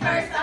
first,